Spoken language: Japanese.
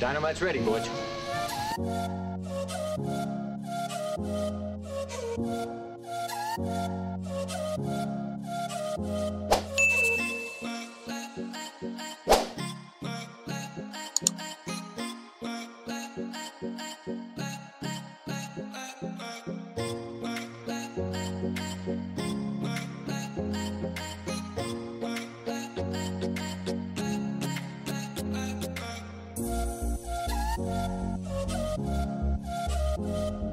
Dynamite's ready, Butch. you